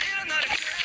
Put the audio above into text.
Energy.